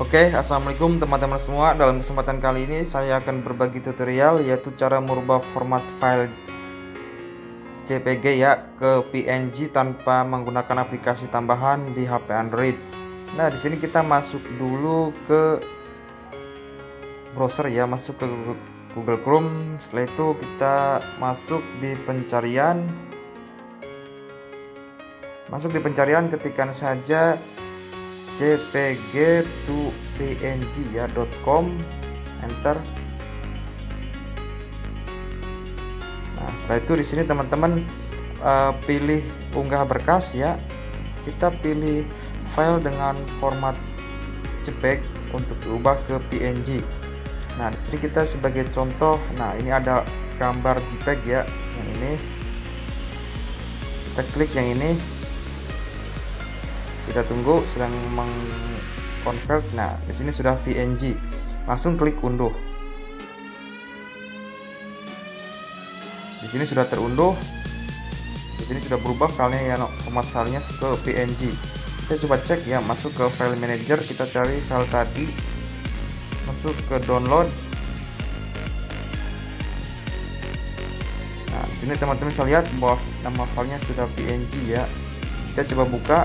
Oke, assalamualaikum teman-teman semua. Dalam kesempatan kali ini saya akan berbagi tutorial yaitu cara merubah format file JPG ya ke PNG tanpa menggunakan aplikasi tambahan di HP Android. Nah, di sini kita masuk dulu ke browser ya, masuk ke Google Chrome. Setelah itu kita masuk di pencarian. Masuk di pencarian ketikkan saja jpg to png ya .com. Enter. Nah setelah itu di sini teman-teman uh, pilih unggah berkas ya. Kita pilih file dengan format JPEG untuk diubah ke PNG nah ini kita sebagai contoh nah ini ada gambar JPEG ya yang ini. Kita klik yang ini kita tunggu sedang mengconvert. Nah di sini sudah PNG langsung klik unduh. Di sini sudah terunduh. Di sini sudah berubah filenya ya format filenya ke PNG kita coba cek ya masuk ke file manager. Kita cari file tadi. Masuk ke download. Nah di sini teman-teman bisa lihat bahwa nama filenya sudah PNG ya. Kita coba buka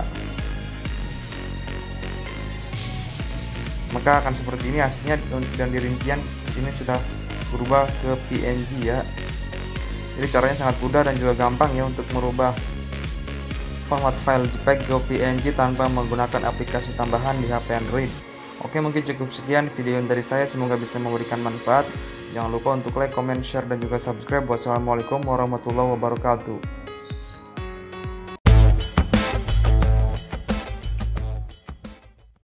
maka akan seperti ini hasilnya dan di rincian di sini sudah berubah ke PNG ya. Jadi caranya sangat mudah dan juga gampang ya untuk merubah format file JPEG ke PNG tanpa menggunakan aplikasi tambahan di HP Android. Oke mungkin cukup sekian video dari saya. Semoga bisa memberikan manfaat. Jangan lupa untuk like, comment, share, dan juga subscribe. Wassalamualaikum warahmatullahi wabarakatuh